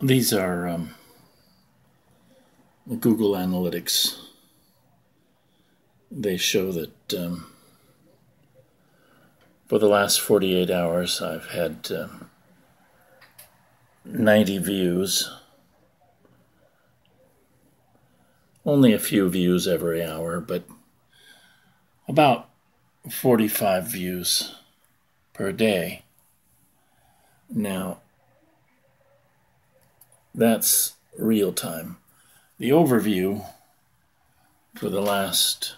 These are um, Google Analytics. They show that um, for the last 48 hours, I've had um, 90 views. Only a few views every hour, but about 45 views per day. Now, that's real time. The overview for the last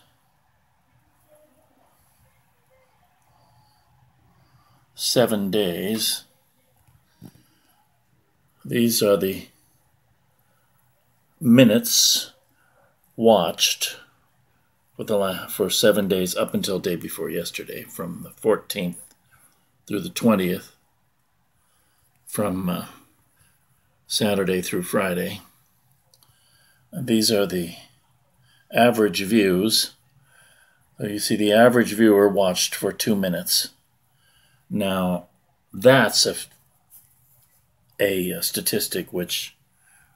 seven days. These are the minutes watched for the last, for seven days up until day before yesterday, from the 14th through the 20th, from uh, Saturday through Friday. These are the average views. So you see the average viewer watched for two minutes. Now, that's a, a, statistic which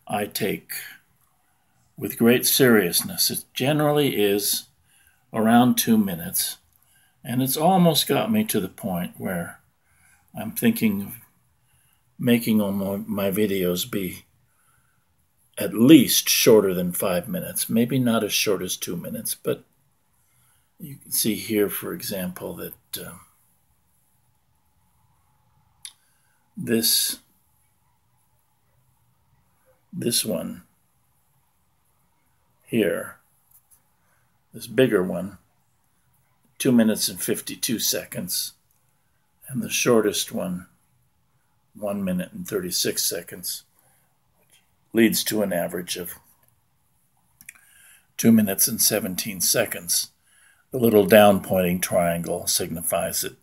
I take with great seriousness. It generally is around two minutes, and it's almost got me to the point where I'm thinking making all my, my videos be at least shorter than five minutes, maybe not as short as two minutes, but you can see here, for example, that. Uh, this this one here, this bigger one, 2 minutes and 52 seconds, and the shortest one, 1 minute and 36 seconds, which leads to an average of 2 minutes and 17 seconds. The little down pointing triangle signifies that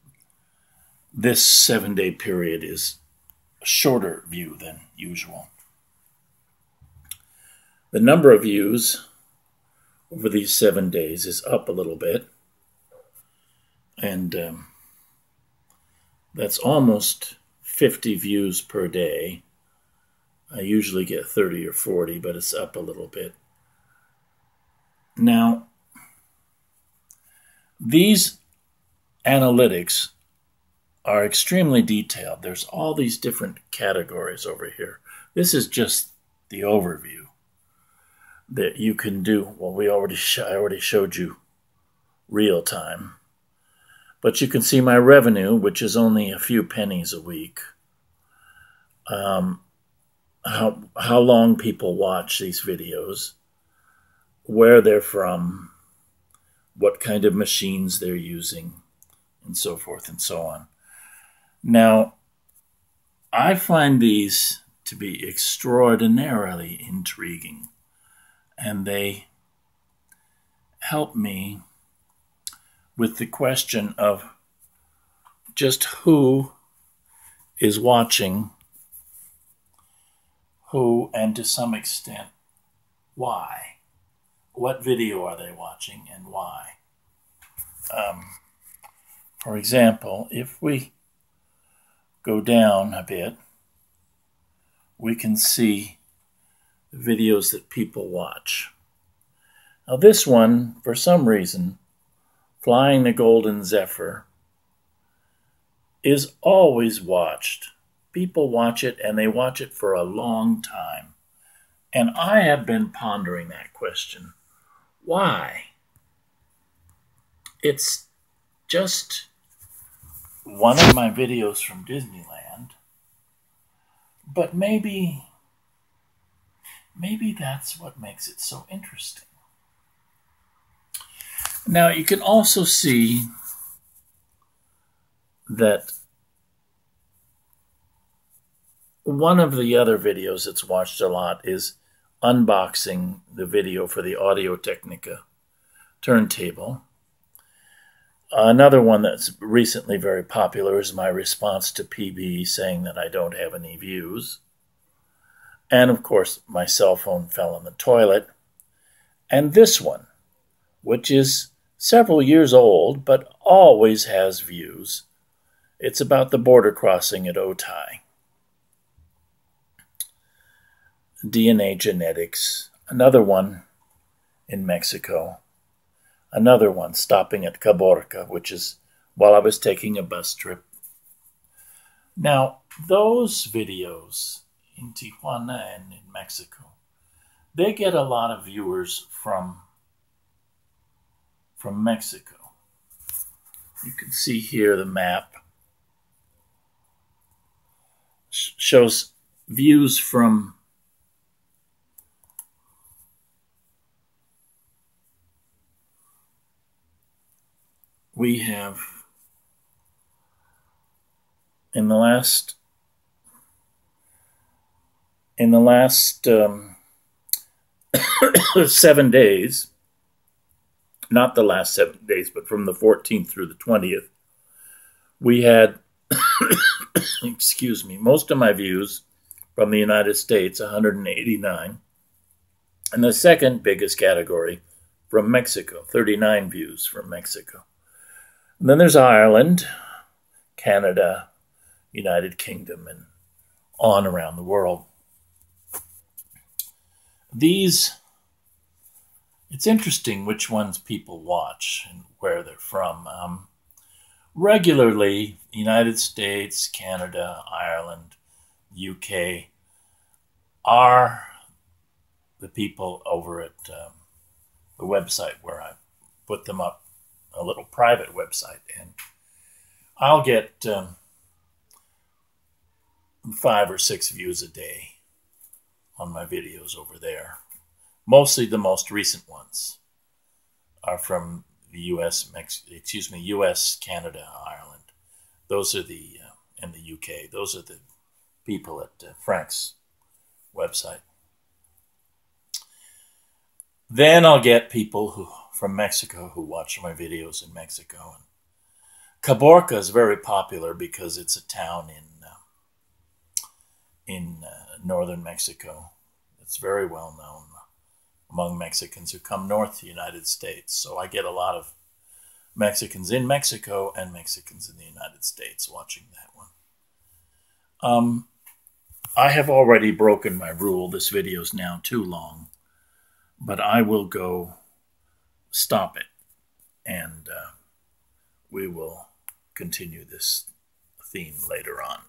this seven day period is a shorter view than usual. The number of views over these seven days is up a little bit, and um, that's almost 50 views per day. I usually get 30 or 40, but it's up a little bit. Now, these analytics are extremely detailed. There's all these different categories over here. This is just the overview that you can do. Well, we already I already showed you real time. But you can see my revenue, which is only a few pennies a week. Um, how how long people watch these videos, where they're from, what kind of machines they're using, and so forth and so on. Now, I find these to be extraordinarily intriguing, and they help me with the question of just who is watching who and to some extent why. What video are they watching and why? Um, for example, if we go down a bit, we can see the videos that people watch. Now, this one, for some reason, Flying the Golden Zephyr, is always watched. People watch it and they watch it for a long time. And I have been pondering that question. Why? It's just one of my videos from Disneyland, but maybe maybe that's what makes it so interesting. Now you can also see that one of the other videos that's watched a lot is unboxing the video for the Audio Technica turntable. Another one that's recently very popular is my response to PB saying that I don't have any views. And of course, my cell phone fell in the toilet. And this one, which is several years old but always has views. It's about the border crossing at Otay. DNA genetics, another one in Mexico, another one stopping at Caborca, which is while I was taking a bus trip. Now, those videos in Tijuana and in Mexico, they get a lot of viewers from from Mexico. You can see here the map shows views from we have in the last in the last um, seven days not the last seven days but from the 14th through the 20th we had excuse me most of my views from the united states 189 and the second biggest category from mexico 39 views from mexico and then there's Ireland, Canada, United Kingdom, and on around the world. These, it's interesting which ones people watch and where they're from. Um, regularly, United States, Canada, Ireland, UK are the people over at um, the website where I put them up a little private website, and I'll get um, five or six views a day on my videos over there. Mostly the most recent ones are from the U.S., Mex- excuse me, U.S., Canada, Ireland. Those are the uh, and the U.K. Those are the people at uh, Frank's website. Then I'll get people who from Mexico who watch my videos in Mexico. And Caborca is very popular because it's a town in uh, in uh, northern Mexico. It's very well known among Mexicans who come north to the United States. So I get a lot of Mexicans in Mexico and Mexicans in the United States watching that one. Um, I have already broken my rule. This video is now too long, but I will go stop it. And uh, we will continue this theme later on.